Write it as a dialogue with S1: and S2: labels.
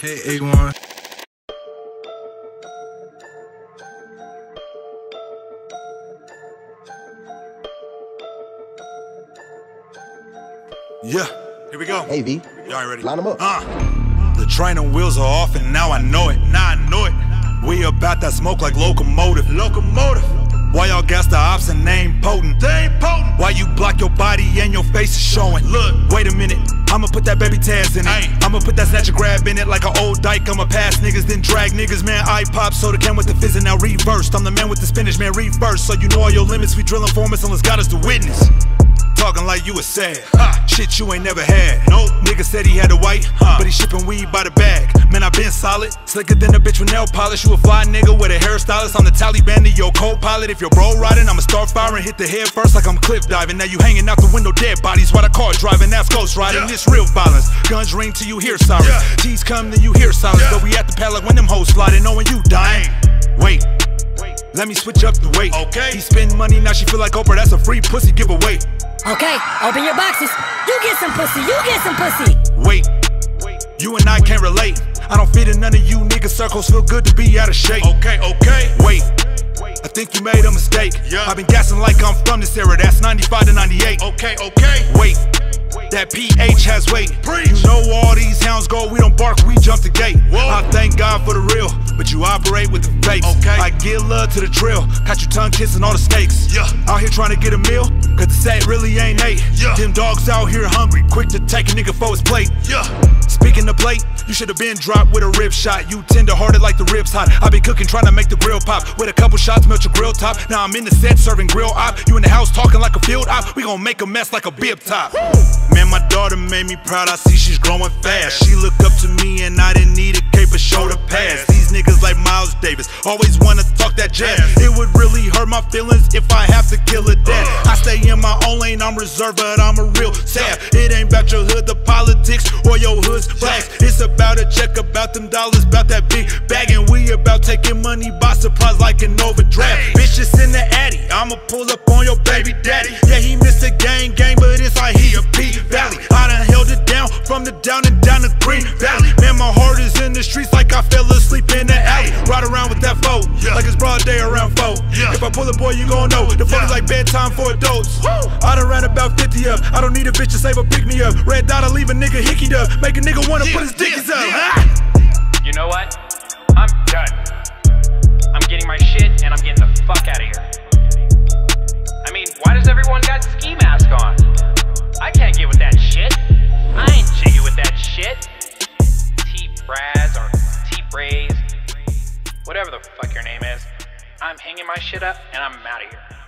S1: Hey, A1.
S2: Yeah, here we go.
S3: Hey, V.
S2: Y'all ready?
S3: Line 'em up.
S2: Uh, the training wheels are off, and now I know it. Now I know it. We about that smoke like locomotive. Locomotive. Why y'all gas the ops and ain't potent? They ain't potent. Face is showing? Look, wait a minute. I'ma put that baby Tazz in it. I'ma put that snatcher grab in it like an old dyke. I'ma pass niggas, then drag niggas, man. I pop soda can with the fizz and now reversed. I'm the man with the spinach, man. Reverse. So you know all your limits. We drilling formats unless God is the witness. Talking like you was sad. Ha. Shit you ain't never had. Nope. Nigga said he had a white, huh. but he shipping weed by the bag. Man, I been solid. Slicker than a bitch with nail polish. You a fly nigga with a hairstylist. I'm the Taliban to your co-pilot. If your bro riding, I'ma start firing. Hit the head first like I'm cliff diving. Now you hanging out the window, dead bodies while the car driving. That's ghost riding. Yeah. This real violence. Guns ring till you hear sirens. Yeah. G's come then you hear silence. Yeah. But we at the pad like when them hoes sliding, knowing you dying. Wait. Let me switch up the weight. Okay. He spend money, now she feel like Oprah. That's a free pussy giveaway.
S4: Okay, open your boxes. You get some pussy, you get some pussy.
S2: Wait, you and I can't relate. I don't fit in none of you niggas circles, feel good to be out of shape. Okay, okay. Wait, I think you made a mistake. Yeah. I've been gassing like I'm from this era, that's 95 to 98. Okay, okay. Wait, that PH has weight. Preach. You know all these hounds go, we don't bark, we jump the gate. Whoa. I thank God for the real, but you operate with the fakes. Okay. I give love to the drill, got you tongue kissing all the snakes. Yeah. Out here trying to get a meal, cause the set really ain't ate. Yeah. Them dogs out here hungry, quick to take a nigga for his plate. Yeah. Speaking of plate, you should have been dropped with a rib shot. You tender hearted like the ribs hot. I been cooking, trying to make the grill pop. With a couple shots, melt your grill top. Now I'm in the set serving grill op. You in the house talking like a field op. We gon' make a mess like a bib top. Man, my daughter made me proud. I see she's growing fast. She look up to me and I didn't need a cape or shoulder pads. Niggas like Miles Davis always wanna talk that jazz. It would really hurt my feelings if I have to kill a dad. I stay in my own lane, I'm reserved, but I'm a real sad. It ain't about your hood, the politics, or your hood's flags. It's about a check, about them dollars, about that big bag, and we about taking money by surprise like an overdraft. Bitches in the addy, I'ma pull up on your baby daddy. Yeah, he missed a game, gang, the streets like I fell asleep in the alley. Ride around with that foe, yeah. like it's broad day around foe. Yeah. If I pull a boy, you gon' know. The phone yeah. is like bedtime for adults. Woo. I done ran about 50 up. I don't need a bitch to save a pick me up. Red dot, I leave a nigga hickeyed up. Make a nigga wanna put his dickies up. Ah!
S5: You know what? I'm done. I'm getting my shit and I'm getting the fuck out of here. I mean, why does everyone got Whatever the fuck your name is. I'm hanging my shit up and I'm out of here.